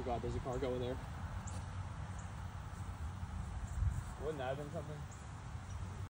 Oh god, there's a car going there. Wouldn't that have been something?